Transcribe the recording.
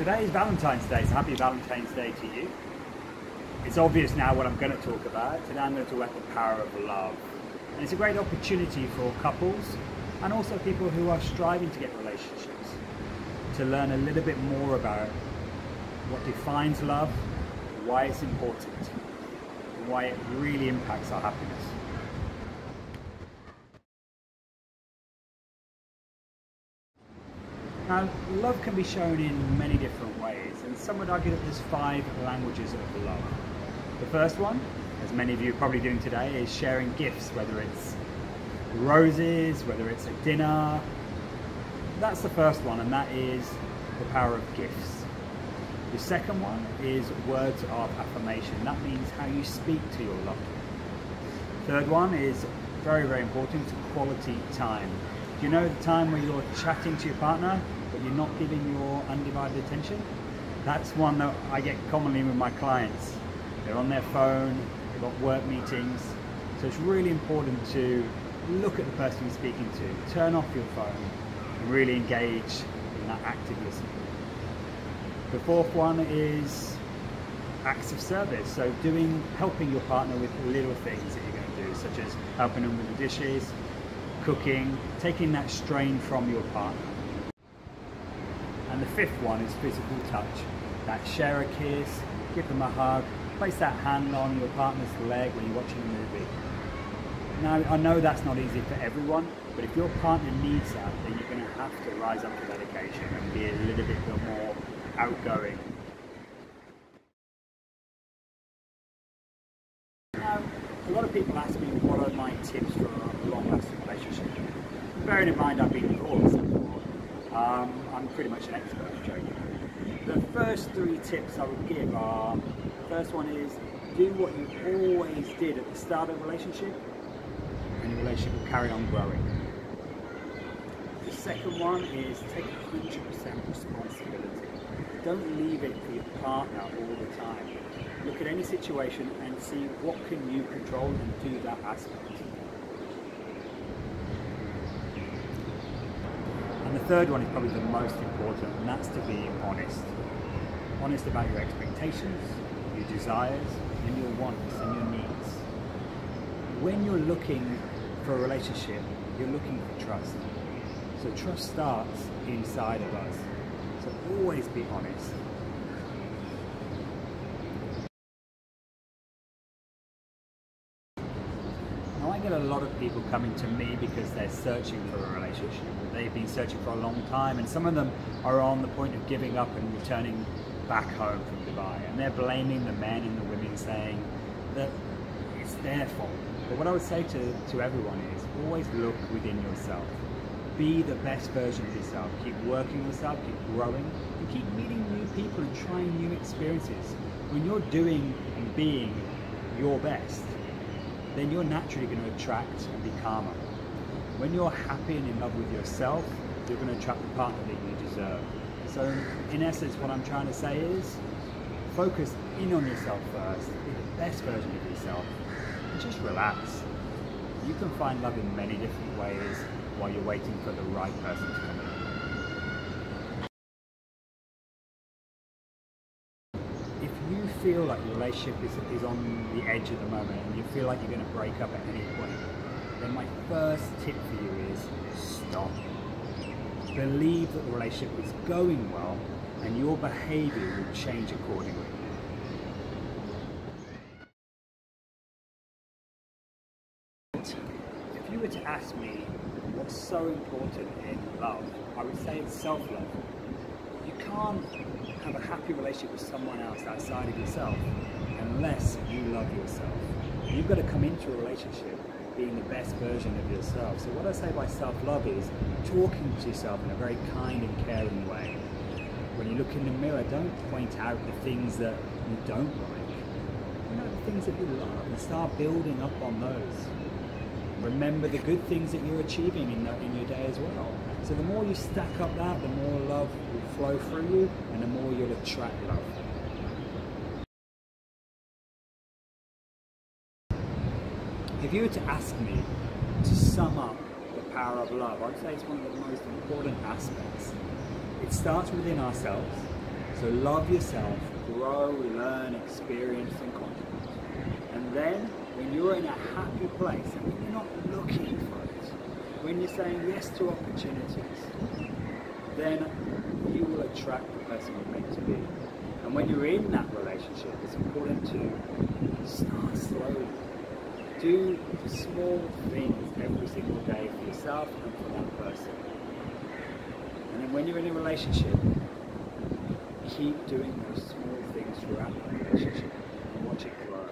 Today is Valentine's Day, so happy Valentine's Day to you. It's obvious now what I'm going to talk about. Today I'm going to talk about the power of love. And it's a great opportunity for couples and also people who are striving to get relationships to learn a little bit more about what defines love, why it's important, and why it really impacts our happiness. Now, love can be shown in many different ways, and some would argue that there's five languages of love. The first one, as many of you are probably doing today, is sharing gifts, whether it's roses, whether it's a dinner. That's the first one, and that is the power of gifts. The second one is words of affirmation. That means how you speak to your loved one. Third one is very, very important, to quality time. Do you know the time where you're chatting to your partner but you're not giving your undivided attention. That's one that I get commonly with my clients. They're on their phone, they've got work meetings, so it's really important to look at the person you're speaking to, turn off your phone, and really engage in that active listening. The fourth one is acts of service, so doing, helping your partner with little things that you're going to do, such as helping them with the dishes, cooking, taking that strain from your partner. And the fifth one is physical touch. That share a kiss, give them a hug, place that hand on your partner's leg when you're watching a movie. Now, I know that's not easy for everyone, but if your partner needs that, then you're going to have to rise up to that occasion and be a little bit more outgoing. Now, a lot of people ask me what are my tips for a long-lasting relationship. Bearing in mind I've been divorced um, I'm pretty much an expert at joking. The first three tips I would give are, first one is do what you always did at the start of a relationship and your relationship will carry on growing. The second one is take 100% responsibility. Don't leave it for your partner all the time. Look at any situation and see what can you control and do that aspect. And the third one is probably the most important, and that's to be honest. Honest about your expectations, your desires, and your wants and your needs. When you're looking for a relationship, you're looking for trust. So trust starts inside of us. So always be honest. Get a lot of people coming to me because they're searching for a relationship. They've been searching for a long time, and some of them are on the point of giving up and returning back home from Dubai. And they're blaming the men and the women, saying that it's their fault. But what I would say to, to everyone is always look within yourself. Be the best version of yourself. Keep working yourself, keep growing, and keep meeting new people and trying new experiences. When you're doing and being your best, then you're naturally going to attract and be calmer. When you're happy and in love with yourself, you're going to attract the partner that you deserve. So in essence, what I'm trying to say is focus in on yourself first, be the best version of yourself, and just relax. You can find love in many different ways while you're waiting for the right person to come in. Feel like your relationship is, is on the edge at the moment and you feel like you're going to break up at any point, then my first tip for you is stop. Believe that the relationship is going well and your behavior will change accordingly. If you were to ask me what's so important in love, I would say it's self-love. You can't have a happy relationship with someone else outside of yourself unless you love yourself. You've got to come into a relationship being the best version of yourself. So what I say by self-love is talking to yourself in a very kind and caring way. When you look in the mirror, don't point out the things that you don't like. You know, the things that you love and start building up on those. Remember the good things that you're achieving in, in your day as well. So the more you stack up that, the more love will flow through you and the more you'll attract love. If you were to ask me to sum up the power of love, I'd say it's one of the most important aspects. It starts within ourselves. So love yourself, grow, learn, experience, and confidence. And then, when you're in a happy place, and when you're not looking for it, when you're saying yes to opportunities, then you will attract the person you're meant to be. And when you're in that relationship, it's important to start slowly. Do small things every single day for yourself and for that person. And then when you're in a relationship, keep doing those small things throughout the relationship and watch it grow.